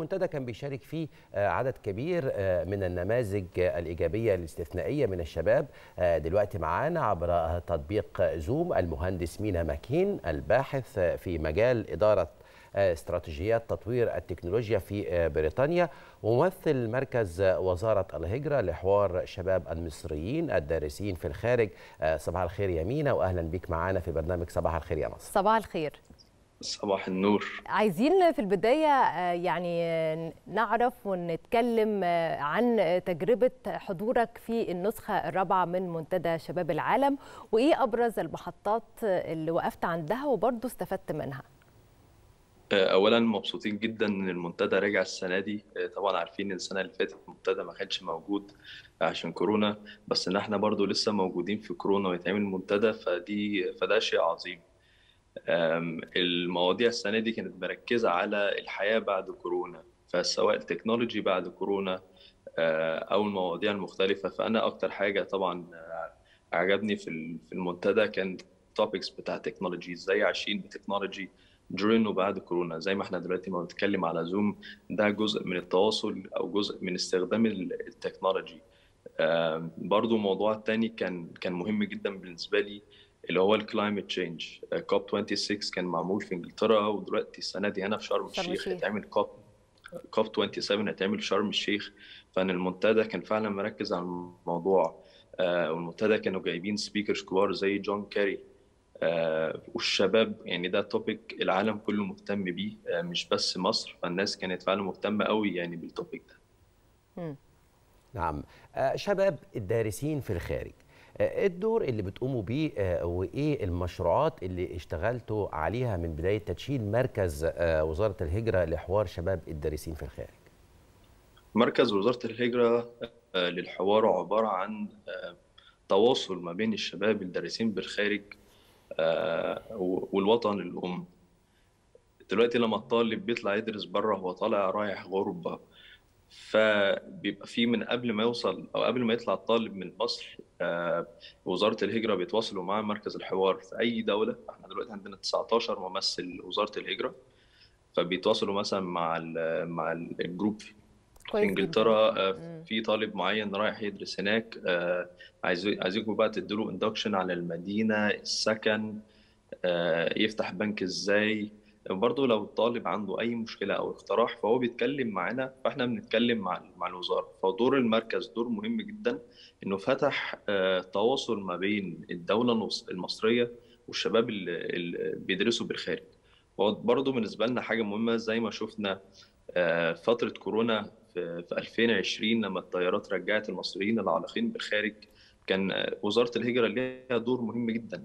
المنتدى كان بيشارك فيه عدد كبير من النماذج الإيجابية الاستثنائية من الشباب. دلوقتي معانا عبر تطبيق زوم المهندس مينا ماكين الباحث في مجال إدارة استراتيجيات تطوير التكنولوجيا في بريطانيا وممثل مركز وزارة الهجرة لحوار شباب المصريين الدارسين في الخارج. صباح الخير يا مينا وأهلا بك معانا في برنامج صباح الخير يا مصر. صباح الخير. صباح النور. عايزين في البداية يعني نعرف ونتكلم عن تجربة حضورك في النسخة الرابعة من منتدى شباب العالم وإيه أبرز المحطات اللي وقفت عندها وبرضه استفدت منها. اولا مبسوطين جدا إن المنتدى رجع السنة دي. طبعا عارفين إن السنة اللي فاتت المنتدى ما كانش موجود عشان كورونا بس إن إحنا برضو لسه موجودين في كورونا ويتعمل منتدى فدي فده شيء عظيم. المواضيع السنة دي كانت مركزة على الحياة بعد كورونا. فسواء ال technology بعد كورونا أو المواضيع المختلفة. فأنا أكتر حاجة طبعا عجبني في المنتدى كان ال topics بتاع ال technology إزاي عايشين ب technology during وبعد كورونا. زي ما إحنا دلوقتي ما بنتكلم على زوم ده جزء من التواصل أو جزء من استخدام ال technology برضو موضوع التاني كان كان مهم جدا بالنسبة لي اللي هو ال climate change COP 26 كان معمول في إنجلترا ودلوقتي السنة دي هنا في شرم الشيخ هيتعمل COP COP 27 هيتعمل في شرم الشيخ. فان المنتدى كان فعلا مركز على الموضوع. والمنتدى كانوا جايبين speakers كبار زي جون كيري آه والشباب يعني ده topic العالم كله مهتم بيه. آه مش بس مصر فالناس كانت فعلا مهتمة قوي يعني بال topic ده. نعم. آه شباب الدارسين في الخارج. الدور اللي بتقوموا بيه وإيه المشروعات اللي اشتغلتوا عليها من بداية تدشين مركز وزارة الهجرة لحوار شباب الدارسين في الخارج؟ مركز وزارة الهجرة للحوار عبارة عن تواصل ما بين الشباب الدارسين بالخارج والوطن الأم. دلوقتي لما الطالب بيطلع يدرس بره هو طالع رايح غربة فبيبقى في من قبل ما يوصل أو قبل ما يطلع الطالب من مصر وزارة الهجرة بيتواصلوا مع مركز الحوار في أي دولة. إحنا دلوقتي عندنا 19 ممثل وزارة الهجرة فبيتواصلوا مثلا مع مع الجروب في إنجلترا في طالب معين رايح يدرس هناك عايزينكم بقى تدوا induction على المدينة السكن يفتح بنك إزاي. برضه لو الطالب عنده أي مشكلة أو اقتراح فهو بيتكلم معانا فإحنا بنتكلم مع مع الوزارة. فدور المركز دور مهم جدا إنه فتح تواصل ما بين الدولة المصرية والشباب اللي بيدرسوا بالخارج. برضه بالنسبة لنا حاجة مهمة زي ما شفنا فترة كورونا في 2020 لما الطيارات رجعت المصريين العالقين بالخارج كان وزارة الهجرة ليها دور مهم جدا.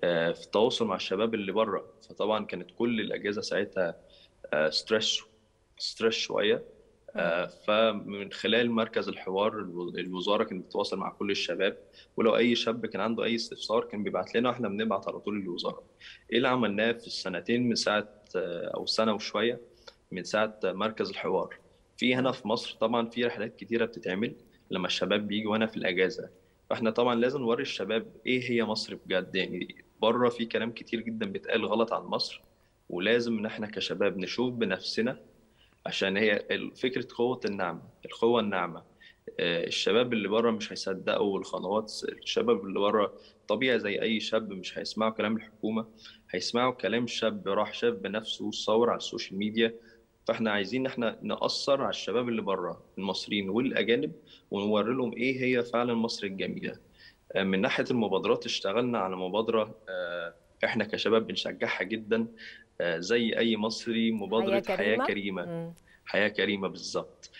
في التواصل مع الشباب اللي بره. فطبعا كانت كل الأجهزة ساعتها stressed stressed شوية. فمن خلال مركز الحوار الوزارة كانت بتتواصل مع كل الشباب. ولو أي شاب كان عنده أي استفسار كان بيبعت لنا وإحنا بنبعت على طول للوزارة. إيه اللي عملناه في السنتين من ساعة أو سنة وشوية من ساعة مركز الحوار؟ في هنا في مصر طبعا في رحلات كتيرة بتتعمل لما الشباب بيجوا هنا في الأجازة. فاحنا طبعا لازم نوري الشباب إيه هي مصر بجد. يعني بره في كلام كتير جدا بيتقال غلط عن مصر ولازم إن إحنا كشباب نشوف بنفسنا عشان هي فكرة قوة النعمة القوة الناعمة. الشباب اللي بره مش هيصدقوا الخطوات الشباب اللي بره طبيعي زي أي شاب مش هيسمعوا كلام الحكومة هيسمعوا كلام شاب راح شاف بنفسه صور على السوشيال ميديا فاحنا عايزين إن إحنا نأثر على الشباب اللي بره المصريين والأجانب ونوري لهم إيه هي فعلا مصر الجميلة. من ناحية المبادرات اشتغلنا على مبادرة إحنا كشباب بنشجعها جدا زي أي مصري مبادرة حياة كريمة, حياة كريمة. حياة كريمة بالظبط.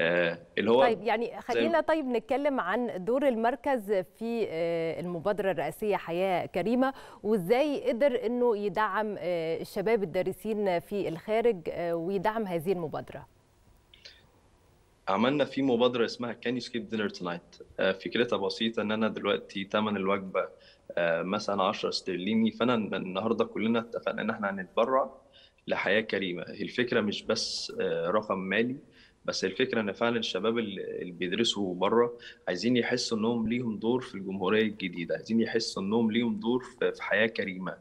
آه اللي هو طيب يعني خلينا طيب نتكلم عن دور المركز في آه المبادرة الرئاسيه حياة كريمة وازاي قدر إنه يدعم آه الشباب الدارسين في الخارج ويدعم هذه المبادرة. عملنا في مبادرة اسمها can you skip dinner tonight فكرتها بسيطة إن أنا دلوقتي ثمن الوجبة مثلا 10 استرليني فأنا النهاردة كلنا اتفقنا إن إحنا هنتبرع لحياة كريمة. الفكرة مش بس رقم مالي بس الفكرة إن فعلا الشباب اللي بيدرسوا بره عايزين يحسوا إنهم ليهم دور في الجمهورية الجديدة عايزين يحسوا إنهم ليهم دور في حياة كريمة.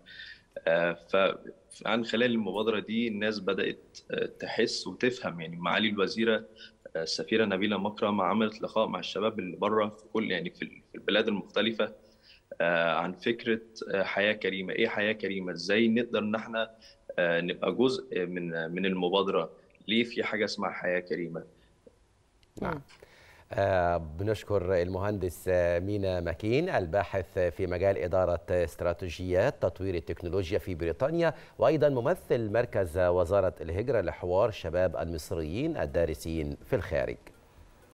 فعن خلال المبادرة دي الناس بدأت تحس وتفهم يعني معالي الوزيرة السفيرة نبيلة مكرم عملت لقاء مع الشباب اللي بره في كل يعني في البلاد المختلفة عن فكرة حياة كريمة. إيه حياة كريمة؟ إزاي نقدر إن إحنا نبقى جزء من من المبادرة؟ ليه في حاجة اسمها حياة كريمة؟ نعم. آه بنشكر المهندس مينا ماكين الباحث في مجال إدارة استراتيجيات تطوير التكنولوجيا في بريطانيا وأيضا ممثل مركز وزارة الهجرة لحوار شباب المصريين الدارسين في الخارج.